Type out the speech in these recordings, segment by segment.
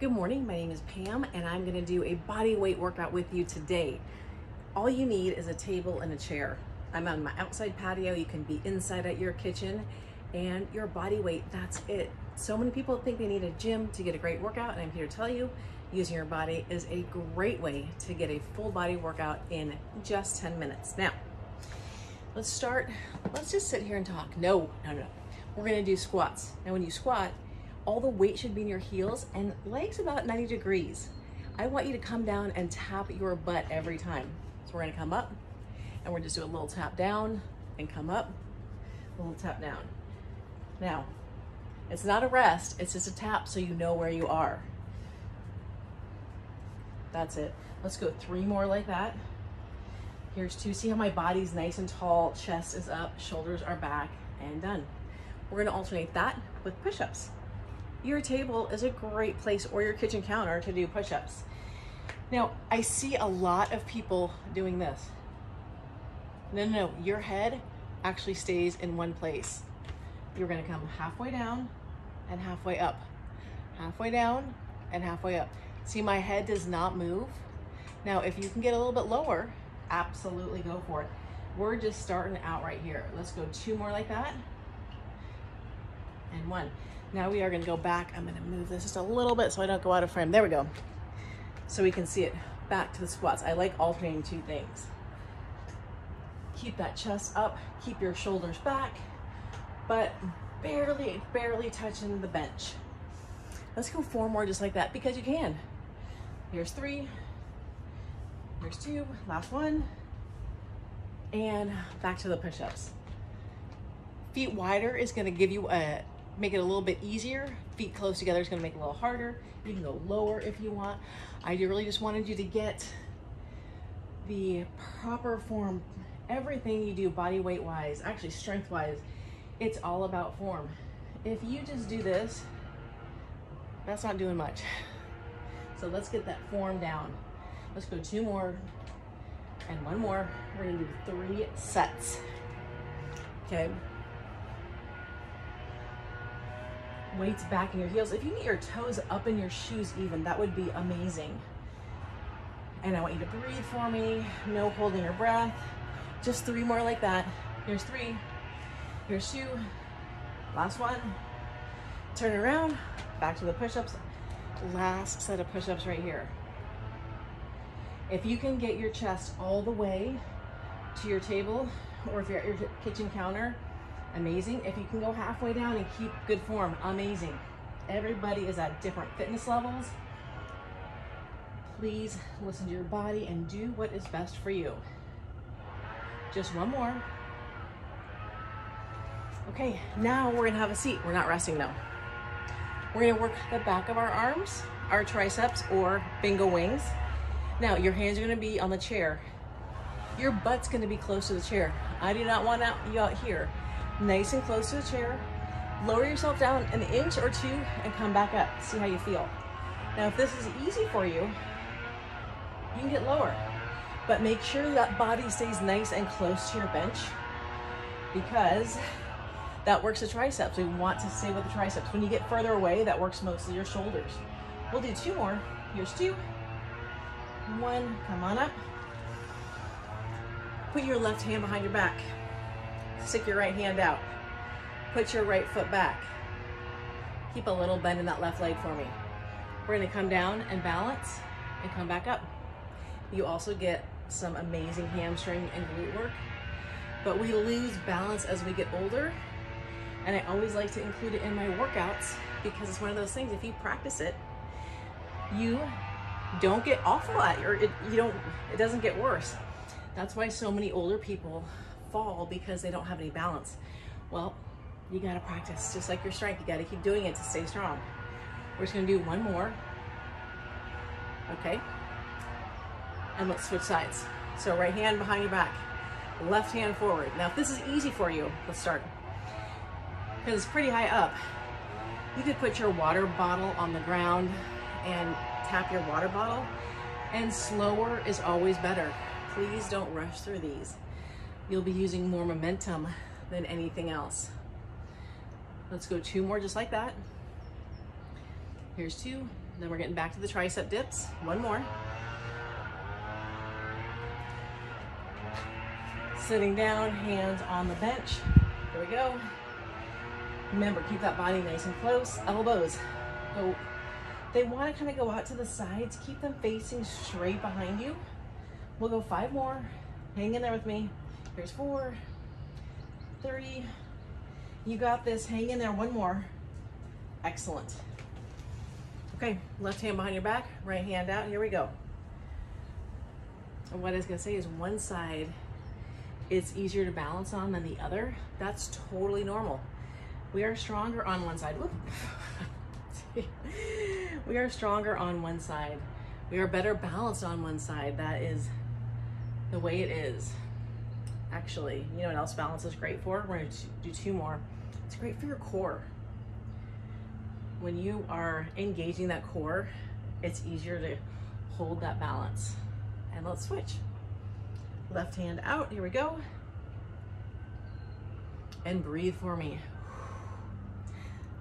Good morning, my name is Pam and I'm gonna do a body weight workout with you today. All you need is a table and a chair. I'm on my outside patio, you can be inside at your kitchen and your body weight, that's it. So many people think they need a gym to get a great workout and I'm here to tell you, using your body is a great way to get a full body workout in just 10 minutes. Now, let's start, let's just sit here and talk. No, no, no. We're gonna do squats. Now when you squat, all the weight should be in your heels and legs about 90 degrees. I want you to come down and tap your butt every time. So we're gonna come up and we're just do a little tap down and come up, a little tap down. Now, it's not a rest, it's just a tap so you know where you are. That's it. Let's go three more like that. Here's two. See how my body's nice and tall, chest is up, shoulders are back, and done. We're gonna alternate that with push-ups your table is a great place or your kitchen counter to do push-ups. Now, I see a lot of people doing this. No, no, no, your head actually stays in one place. You're gonna come halfway down and halfway up. Halfway down and halfway up. See, my head does not move. Now, if you can get a little bit lower, absolutely go for it. We're just starting out right here. Let's go two more like that. And one. Now we are gonna go back. I'm gonna move this just a little bit so I don't go out of frame. There we go. So we can see it back to the squats. I like alternating two things. Keep that chest up, keep your shoulders back, but barely, barely touching the bench. Let's go four more just like that because you can. Here's three, here's two, last one, and back to the push-ups. Feet wider is gonna give you a make it a little bit easier. Feet close together is gonna make it a little harder. You can go lower if you want. I really just wanted you to get the proper form. Everything you do body weight wise, actually strength wise, it's all about form. If you just do this, that's not doing much. So let's get that form down. Let's go two more and one more. We're gonna do three sets. Okay, weights back in your heels. If you get your toes up in your shoes even, that would be amazing. And I want you to breathe for me, no holding your breath. Just three more like that. Here's three, here's two, last one. Turn around, back to the push-ups. Last set of push-ups right here. If you can get your chest all the way to your table, or if you're at your kitchen counter, amazing. If you can go halfway down and keep good form, amazing. Everybody is at different fitness levels. Please listen to your body and do what is best for you. Just one more. Okay, now we're gonna have a seat. We're not resting though. We're gonna work the back of our arms, our triceps, or bingo wings. Now, your hands are gonna be on the chair. Your butt's gonna be close to the chair. I do not want you out here nice and close to the chair. Lower yourself down an inch or two and come back up. See how you feel. Now, if this is easy for you, you can get lower, but make sure that body stays nice and close to your bench because that works the triceps. We want to stay with the triceps. When you get further away, that works mostly your shoulders. We'll do two more. Here's two. One, come on up. Put your left hand behind your back. Stick your right hand out. Put your right foot back. Keep a little bend in that left leg for me. We're gonna come down and balance and come back up. You also get some amazing hamstring and glute work, but we lose balance as we get older. And I always like to include it in my workouts because it's one of those things, if you practice it, you don't get awful at it, it, you don't, it doesn't get worse. That's why so many older people fall because they don't have any balance. Well, you gotta practice, just like your strength. You gotta keep doing it to stay strong. We're just gonna do one more. Okay? And let's switch sides. So right hand behind your back, left hand forward. Now if this is easy for you, let's start. Because it's pretty high up. You could put your water bottle on the ground and tap your water bottle. And slower is always better. Please don't rush through these you'll be using more momentum than anything else. Let's go two more just like that. Here's two, Then we're getting back to the tricep dips. One more. Sitting down, hands on the bench. Here we go. Remember, keep that body nice and close. Elbows go, they want to kind of go out to the sides. Keep them facing straight behind you. We'll go five more. Hang in there with me. Here's four, three. You got this. Hang in there. One more. Excellent. Okay, left hand behind your back, right hand out. Here we go. And what I was going to say is one side it's easier to balance on than the other. That's totally normal. We are stronger on one side. we are stronger on one side. We are better balanced on one side. That is the way it is. Actually, you know what else balance is great for? We're gonna do two more. It's great for your core. When you are engaging that core, it's easier to hold that balance. And let's switch. Left hand out, here we go. And breathe for me.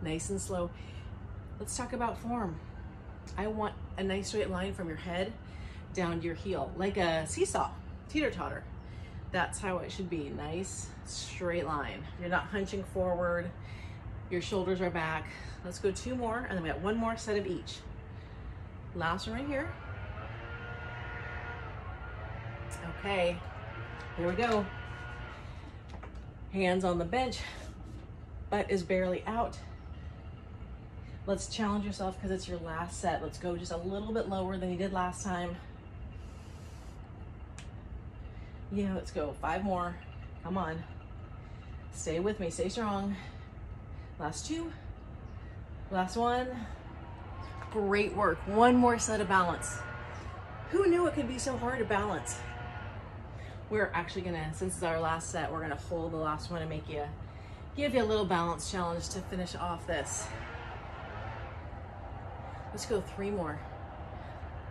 Nice and slow. Let's talk about form. I want a nice straight line from your head down to your heel, like a seesaw, teeter-totter. That's how it should be, nice straight line. You're not hunching forward, your shoulders are back. Let's go two more, and then we got one more set of each. Last one right here. Okay, here we go. Hands on the bench, butt is barely out. Let's challenge yourself because it's your last set. Let's go just a little bit lower than you did last time. Yeah, let's go. Five more. Come on. Stay with me. Stay strong. Last two. Last one. Great work. One more set of balance. Who knew it could be so hard to balance? We're actually gonna, since it's our last set, we're gonna hold the last one and make you, give you a little balance challenge to finish off this. Let's go three more.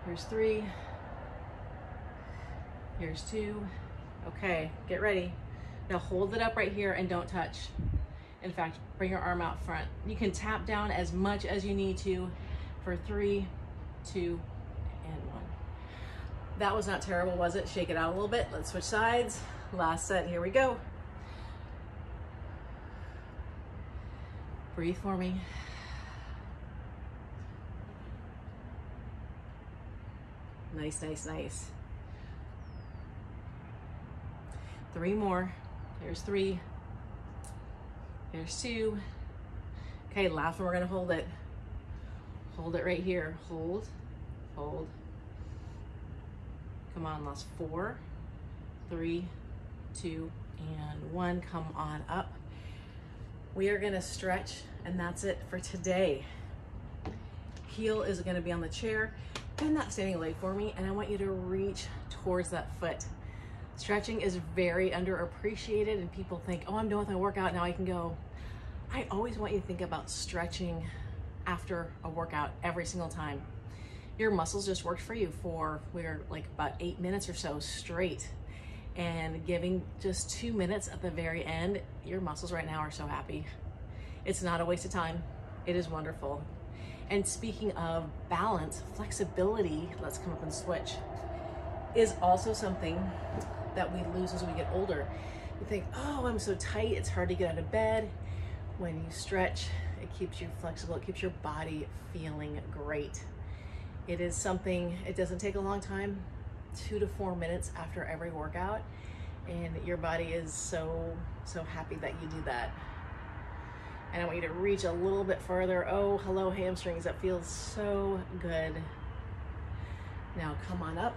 Here's three. Here's two. Okay, get ready. Now hold it up right here and don't touch. In fact, bring your arm out front. You can tap down as much as you need to for three, two, and one. That was not terrible, was it? Shake it out a little bit. Let's switch sides. Last set, here we go. Breathe for me. Nice, nice, nice. Three more. There's three. There's two. Okay, last one, we're gonna hold it. Hold it right here. Hold, hold. Come on, last four, three, two, and one. Come on up. We are gonna stretch, and that's it for today. Heel is gonna be on the chair. Bend that standing leg for me and I want you to reach towards that foot. Stretching is very underappreciated and people think, oh, I'm done with my workout, now I can go. I always want you to think about stretching after a workout every single time. Your muscles just worked for you for, we're like about eight minutes or so straight and giving just two minutes at the very end, your muscles right now are so happy. It's not a waste of time. It is wonderful. And speaking of balance, flexibility, let's come up and switch, is also something that we lose as we get older. You think, oh, I'm so tight, it's hard to get out of bed. When you stretch, it keeps you flexible, it keeps your body feeling great. It is something, it doesn't take a long time, two to four minutes after every workout, and your body is so, so happy that you do that and I want you to reach a little bit further. Oh, hello hamstrings, that feels so good. Now come on up.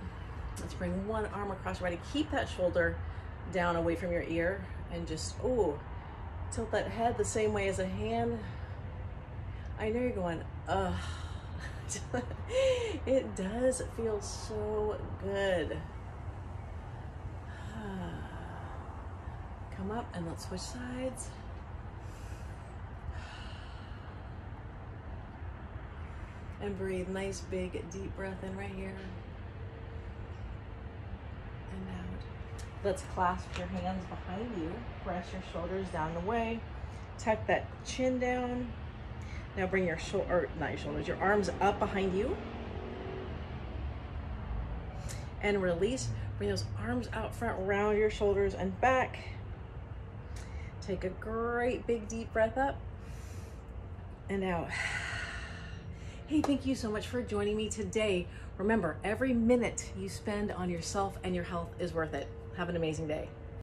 Let's bring one arm across your body. Keep that shoulder down away from your ear and just, oh, tilt that head the same way as a hand. I know you're going, ugh. it does feel so good. Come up and let's switch sides. And breathe. Nice big deep breath in right here. And out. Let's clasp your hands behind you. Press your shoulders down the way. Tuck that chin down. Now bring your shoulder, not your shoulders, your arms up behind you. And release. Bring those arms out front, round your shoulders and back. Take a great big deep breath up and out. Hey, thank you so much for joining me today. Remember, every minute you spend on yourself and your health is worth it. Have an amazing day.